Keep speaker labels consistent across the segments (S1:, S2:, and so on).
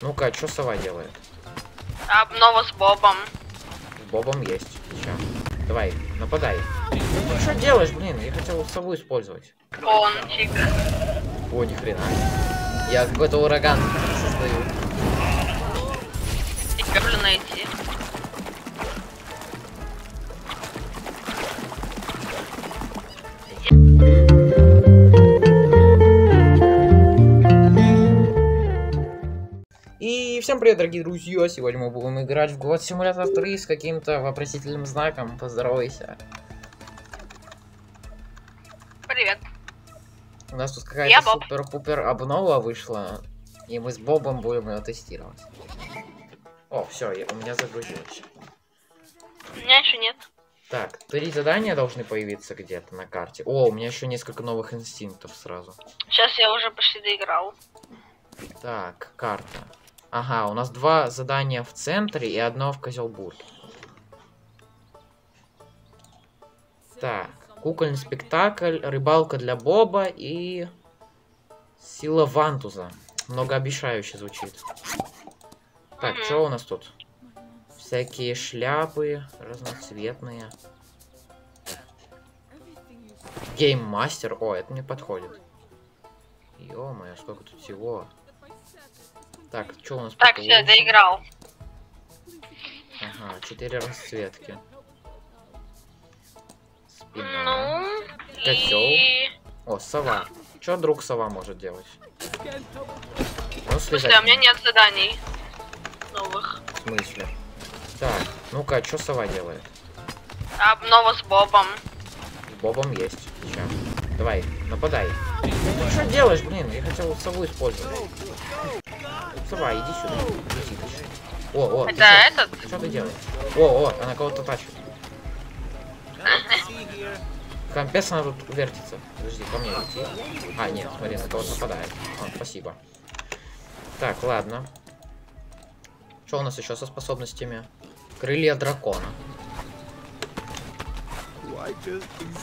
S1: Ну-ка, что сова делает?
S2: Обнова с Бобом.
S1: С Бобом есть. Ща. Давай, нападай. Ну что делаешь, блин? Я хотел сову использовать.
S2: Пончик.
S1: О, ни хрена. Я какой-то ураган создаю.
S2: Я люблю найти.
S1: И всем привет, дорогие друзья! Сегодня мы будем играть в год симулятор 3 с каким-то вопросительным знаком. Поздоровайся.
S2: Привет.
S1: У нас тут какая-то супер-пупер обнова вышла. И мы с Бобом будем ее тестировать. О, все, у меня загрузилось.
S2: У меня еще нет.
S1: Так, три задания должны появиться где-то на карте. О, у меня еще несколько новых инстинктов сразу.
S2: Сейчас я уже почти доиграл.
S1: Так, карта. Ага, у нас два задания в центре и одно в Козелбурге. Так, кукольный спектакль, рыбалка для Боба и сила Вантуза. Многообещающе звучит. Так, что у нас тут? Всякие шляпы разноцветные. Гейммастер. О, это мне подходит. Ё-моё, сколько тут всего. Так, что у нас
S2: Так, все, доиграл.
S1: Ага, четыре расцветки. Спина.
S2: Ну,
S1: Козёл.
S2: и...
S1: О, сова. Что друг сова может делать? Ну,
S2: смысле,
S1: слезать.
S2: у меня нет заданий новых.
S1: В смысле? Так, ну-ка, что сова делает?
S2: Обнова с Бобом.
S1: С Бобом есть. Ща. Давай, нападай. Ну что делаешь, блин? Я хотел сову использовать. Сова, иди сюда. Иди, иди. О, о,
S2: Это
S1: чё?
S2: этот?
S1: Что ты делаешь? О, о, она кого-то тащит. Компес она тут вертится. Подожди, ко мне идти. А, нет, смотри, на кого-то нападает. А, спасибо. Так, ладно. Что у нас еще со способностями? Крылья дракона.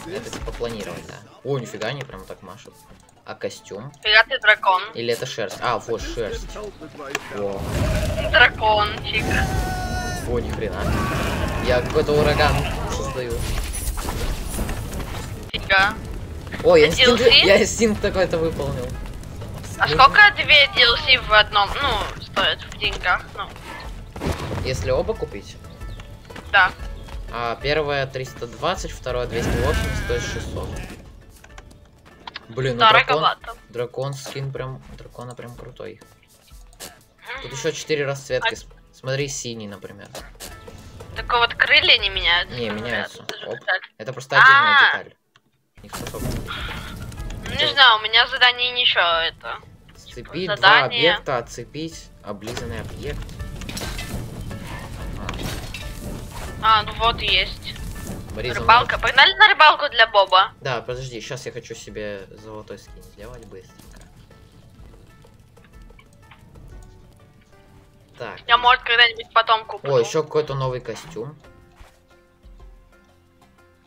S1: Это типа планировать, да. О, нифига, они прям так машут. А костюм?
S2: Ты дракон.
S1: Или это шерсть? А, вот шерсть. О,
S2: Дракончик.
S1: о, ни хрена. Я какой-то ураган создаю.
S2: Фига.
S1: О, я инстинкт, я инстинкт какой-то выполнил.
S2: А сколько две DLC в одном, ну, стоят в деньгах? Ну,
S1: Если оба купить?
S2: да.
S1: А первое 320, второе 280, то есть 600. Блин, ну дракон, дракон скин прям, дракона прям крутой. Тут еще 4 расцветки.
S2: А
S1: Смотри, синий, например.
S2: Только вот крылья не меняются.
S1: Не, меняются.
S2: Это
S1: Оп.
S2: деталь.
S1: Это просто отдельная
S2: А.
S1: деталь. Не способна.
S2: Ну, не знаю, у меня задание ничего это.
S1: Сцепить два
S2: задание.
S1: объекта, отцепить облизанный объект.
S2: А, ну вот есть. Рыбалка. Погнали на рыбалку для Боба.
S1: Да, подожди, сейчас я хочу себе золотой скин сделать быстренько. Так.
S2: Я, может, когда-нибудь потом куплю.
S1: О, еще какой-то новый костюм.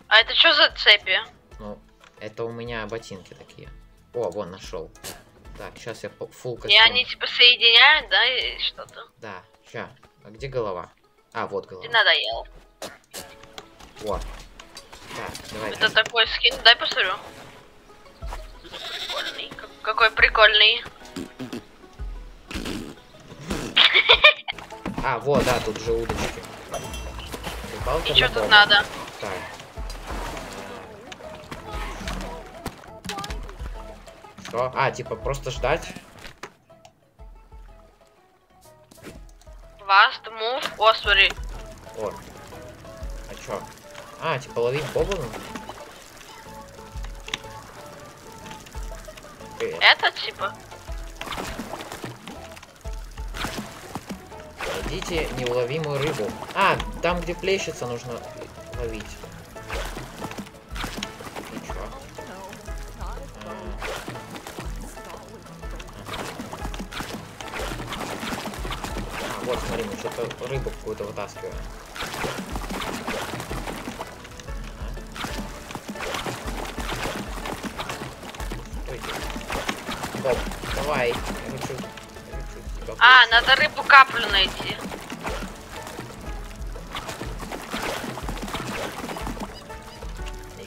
S2: А это что за цепи?
S1: Ну, это у меня ботинки такие. О, вон, нашел. Так, сейчас я фул костюм.
S2: И они типа соединяют, да, и что-то?
S1: Да, ща. А где голова? А, вот голова.
S2: Ты надоел.
S1: Вот. Так, давай.
S2: Это такой скин, дай посмотрю. Прикольный. Как- Какой прикольный.
S1: А, вот, да, тут же удочки. Рыбалка
S2: И что тут надо?
S1: Так. Что? А, типа просто ждать?
S2: Fast move. О, смотри.
S1: А типа ловить? Привет.
S2: Это типа.
S1: Найдите неуловимую рыбу. А, там, где плещется, нужно ловить. А. А, вот, смотри, мы что-то рыбу какую-то вытаскиваем. Давай.
S2: А, надо рыбу каплю найти.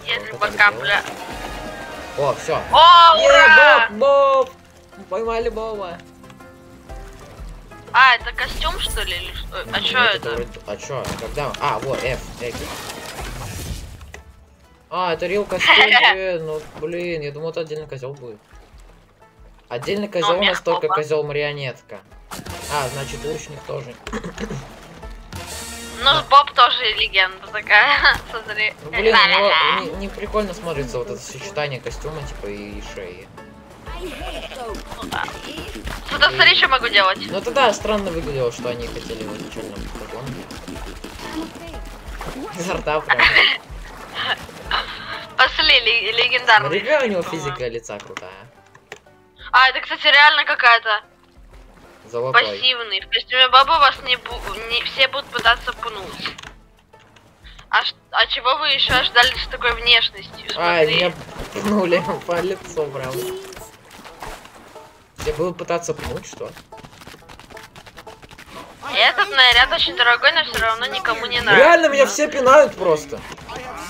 S2: Есть рыба капля.
S1: О, все.
S2: О, ура!
S1: Боб, Боб! Поймали Боба.
S2: А, это костюм что ли? или что? А что это?
S1: А чё? Когда? А, вот, F, F. А, это рил костюм, блин, ну, блин, я думал, это отдельный козел будет. Отдельный козел у нас только
S2: Боба.
S1: козел марионетка. А, значит, лучник тоже.
S2: Ну, Боб тоже легенда такая. Смотри.
S1: Ну, блин, не, не прикольно смотрится вот это сочетание костюма, типа, и шеи.
S2: Сюда смотри, что могу делать.
S1: Ну, это да, странно выглядело, что они хотели его изначально козлом. Изо рта прям.
S2: Пошли, ле- легендарный.
S1: Смотри, у него физика лица крутая.
S2: А, это, кстати, реально какая-то
S1: Золотой.
S2: пассивный. В костюме Боба вас не, бу- не все будут пытаться пнуть. А, ш- а чего вы еще ждали с такой внешностью?
S1: Ай,
S2: Смотри.
S1: меня пнули по лицу прям. Все будут пытаться пнуть, что?
S2: Этот наряд очень дорогой, но все равно никому не нравится.
S1: Реально меня все пинают просто.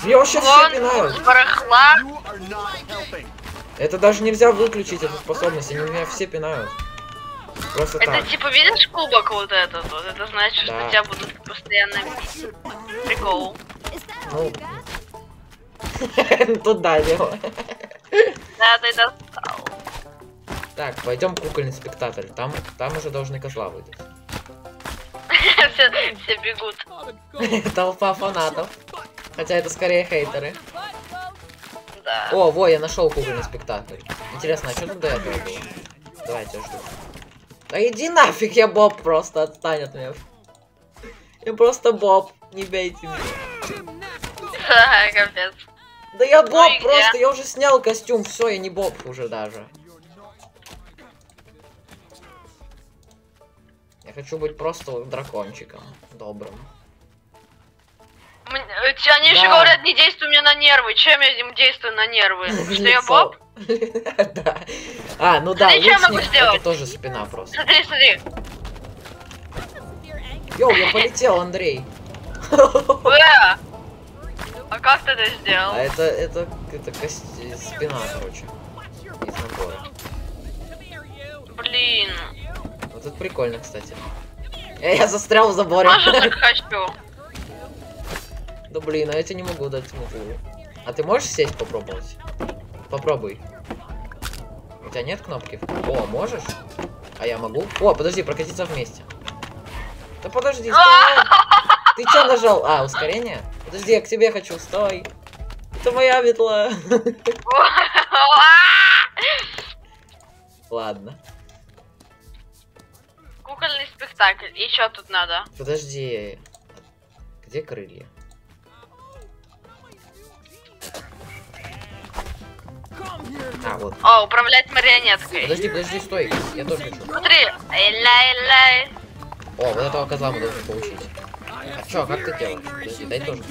S1: Меня вообще все
S2: Вон, с
S1: пинают.
S2: барахла.
S1: Это даже нельзя выключить эту способность, они меня все пинают. Просто
S2: Это
S1: так.
S2: типа, видишь кубок вот этот вот? Это значит,
S1: Да.
S2: что тебя будут постоянно бить. Прикол.
S1: Ну. Туда дело.
S2: Да, ты достал.
S1: Так, пойдем кукольный спектакль. Там, там уже должны козла выйти.
S2: все, все бегут.
S1: Толпа фанатов. Хотя это скорее хейтеры.
S2: Да.
S1: О, во, я нашел кукольный спектакль. Интересно, а что тут до этого было? Давайте я жду. Да иди нафиг, я Боб просто, отстань от меня. Я просто Боб, не бейте меня.
S2: Капец.
S1: Да я Боб просто, я уже снял костюм, все, я не Боб уже даже. Я хочу быть просто дракончиком, добрым.
S2: Э, Они еще
S1: Да.
S2: говорят, не действуй мне на нервы. Чем я им действую на нервы? Что я Боб?
S1: Да. А, ну да,
S2: Смотри, что я могу сделать.
S1: это тоже спина просто.
S2: Смотри, смотри.
S1: Йоу, я полетел, Андрей.
S2: А как ты это
S1: А
S2: сделал?
S1: это, это, это кость- спина, короче, из набора.
S2: Блин.
S1: Вот это прикольно, кстати. Э, Я застрял в заборе.
S2: Тоже так хочу.
S1: Да блин, а я тебе не могу дать смысле. А ты можешь сесть попробовать? Попробуй. У тебя нет кнопки? О, можешь? А я могу? О, подожди, прокатиться вместе. Да подожди, стой. Ты что нажал? А, ускорение? Подожди, я к тебе хочу, стой. Это моя метла. Ладно.
S2: Кукольный спектакль. И что тут надо?
S1: Подожди. Где крылья? А, вот.
S2: О, управлять марионеткой.
S1: Подожди, подожди, стой. Я тоже хочу.
S2: Смотри. Элай-элай.
S1: О, вот этого козла мы должны получить. А чё, как ты делаешь? Подожди, дай тоже.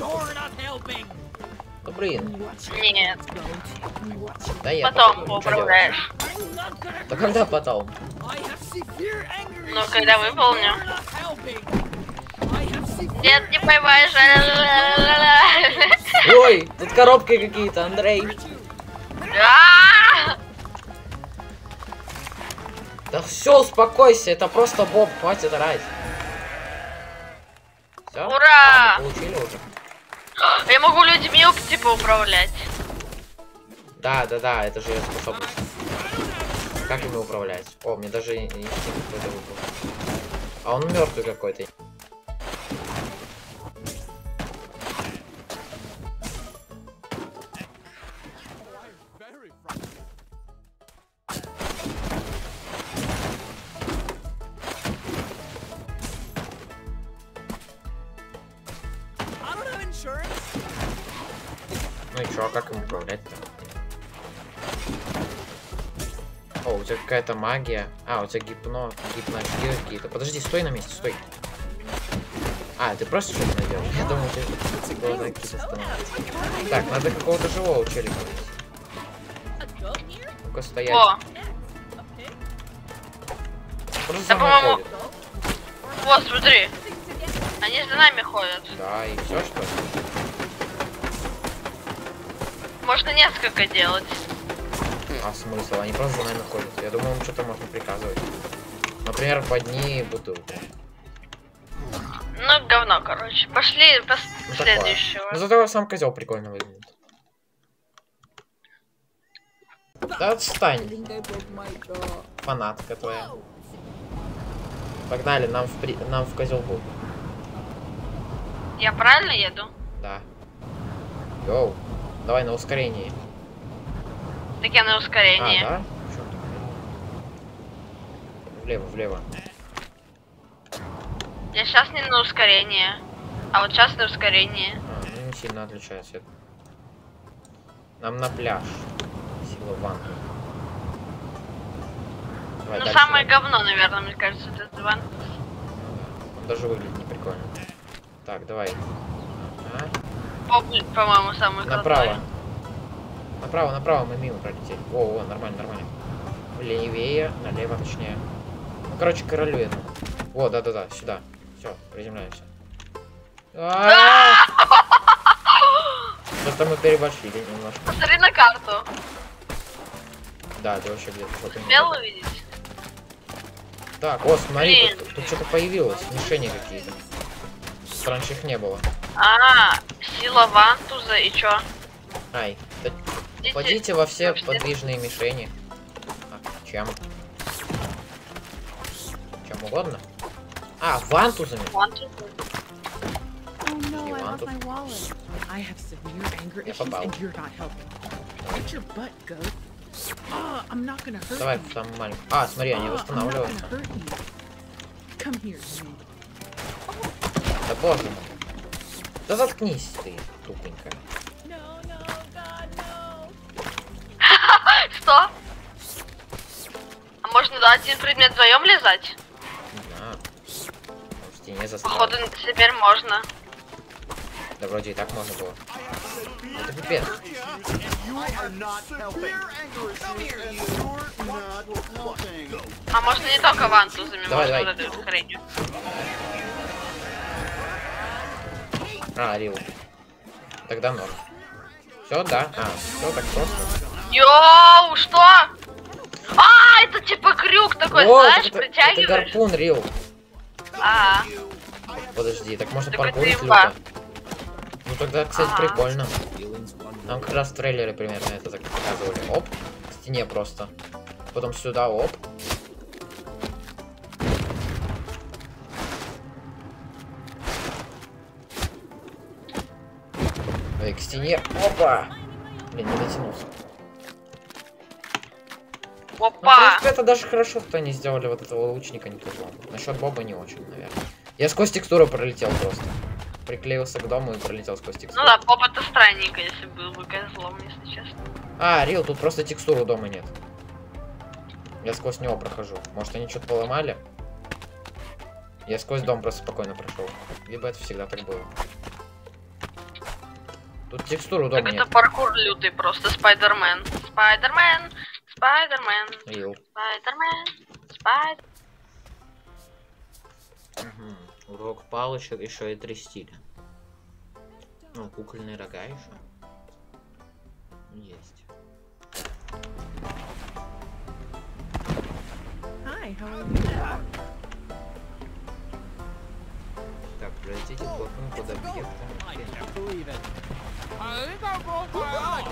S1: Да блин,
S2: Нет,
S1: дай я
S2: потом управляешь.
S1: Да когда потом?
S2: Ну, когда выполню. Нет, не поймаешь.
S1: Ой, тут коробки какие-то, Андрей.
S2: А!
S1: Да все, успокойся, это просто Боб, хватит орать. Все?
S2: Ура!
S1: получили уже.
S2: Я могу людьми типа управлять.
S1: Да, да, да, это же способность. Как ими управлять? О, мне даже инстинкт какой-то выпал. А он мертвый какой-то. Чё, а как им управлять-то? О, у тебя какая-то магия. А, у тебя гипно, гипнотики какие-то. Подожди, стой на месте, стой. А, ты просто что-то надел? Я думал, ты глаза какие-то становятся. Так, надо какого-то живого челика. Ну-ка стоять.
S2: О,
S1: Просто
S2: Да, по-моему, вот, смотри. Они за нами ходят.
S1: Да, и все что ли?
S2: Можно несколько делать.
S1: А смысл? Они просто за нами ходят. Я думаю, им что-то можно приказывать. Например, подни бутылку.
S2: Ну, говно, короче. Пошли по
S1: Ну,
S2: следующего.
S1: Ну зато сам козел прикольно выглядит. Да отстань, фанатка твоя. Погнали, нам в, при... нам в козел был.
S2: Я правильно еду?
S1: Да. Йоу. Давай на ускорении.
S2: Так я на ускорении.
S1: А, да? Влево, влево.
S2: Я сейчас не на ускорении. А вот сейчас на ускорении.
S1: А, ну не сильно отличается. Нам на пляж. Сила. Давай
S2: ну,
S1: дальше
S2: самое говно, наверное, мне кажется, этот Иван.
S1: Он даже выглядит не прикольно. Так, давай. Ага.
S2: По-моему, самый
S1: Направо.
S2: крутой.
S1: Направо, направо, мы мимо пролетели. О, о, нормально, нормально. Левее, налево точнее. Ну, короче, королю это. О, да-да-да, сюда. Все, приземляемся. А! Просто мы переборщили немножко.
S2: Посмотри на карту.
S1: Да, ты вообще где-то
S2: Успел увидеть?
S1: Так, о, смотри, тут, тут что-то появилось. Мишени какие-то. Раньше их не было.
S2: А, сила вантуза и чё?
S1: Ай, да во все
S2: вообще-
S1: подвижные мишени. А, чем? Чем угодно. А, вантузами.
S2: Вантузы.
S3: Oh no,
S1: Я попал.
S3: Ah, hurt
S1: Давай
S3: you.
S1: там маленький. А, смотри, они
S3: Ah,
S1: восстанавливаются. Да боже мой. Да заткнись ты, тупенькая.
S3: No, no, God, no.
S2: Что? А можно да, один предмет вдвоем лизать?
S1: Не знаю. В стене
S2: Походу, теперь можно.
S1: Да вроде и так можно было. Это пипец.
S2: А можно не только вантузами,
S1: Давай,
S2: можно
S1: давай.
S2: вот этой вот хренью.
S1: А, Рил. Тогда норм. Все, да? А, все так просто.
S2: Йоу, что? А, это типа крюк такой,
S1: О,
S2: знаешь,
S1: это, это
S2: притягиваешь.
S1: гарпун, Рил.
S2: А,
S1: Подожди, так можно
S2: это
S1: паркурить люто. Ну тогда, кстати,
S2: Ага.
S1: прикольно. Нам как раз в трейлере примерно это так показывали. Оп, к стене просто. Потом сюда, оп. Стене. Опа! Блин, не дотянулся. Ну,
S2: опа.
S1: принципе, это даже хорошо, что они сделали вот этого лучника не козлом. Насчет Боба не очень, наверное. Я сквозь текстуру пролетел просто. Приклеился к дому и пролетел сквозь
S2: Ну
S1: текстуру.
S2: да, поп это странненько, если был бы козлом, если честно.
S1: А, Рил, тут просто текстуру дома нет. Я сквозь него прохожу. Может, они что-то поломали? Я сквозь дом просто спокойно прошел. Либо это всегда так было. Тут текстуру дома
S2: Так
S1: нет.
S2: это паркур лютый просто, Спайдермен. Спайдермен, Спайдермен. Спайдермен, Спайдер...
S1: Мгм. Урок палочек еще и три стиля. Ну, кукольные рога еще. Есть.
S3: Hi, how are you?
S1: Так, пройдите блоком под объектом.
S3: I
S1: think
S3: I broke my arm.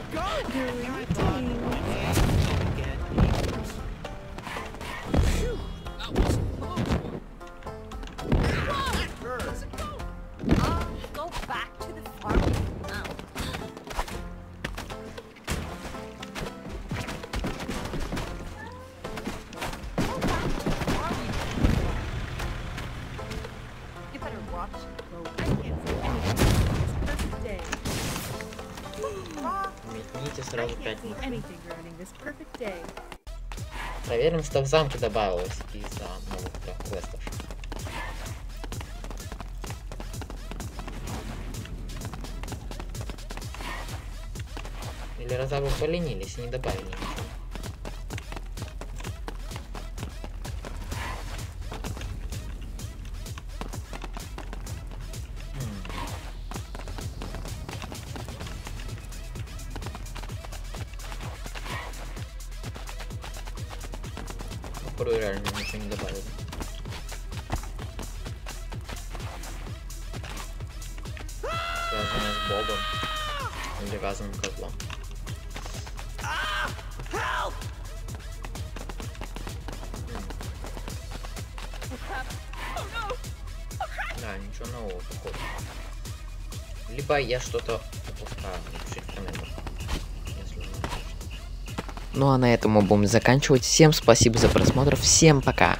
S3: You're waiting.
S1: Проверим, что в замке добавилось из-за новых трех квестов. Или разрабы поленились и не добавили ничего. Походу реально ничего не добавили. Связанное с Бобом. Или вязаным козлом. Да, ничего нового походу. Либо я что-то упускаю. Напишите в комментах.
S4: Ну а на этом мы будем заканчивать. Всем спасибо за просмотр. Всем пока.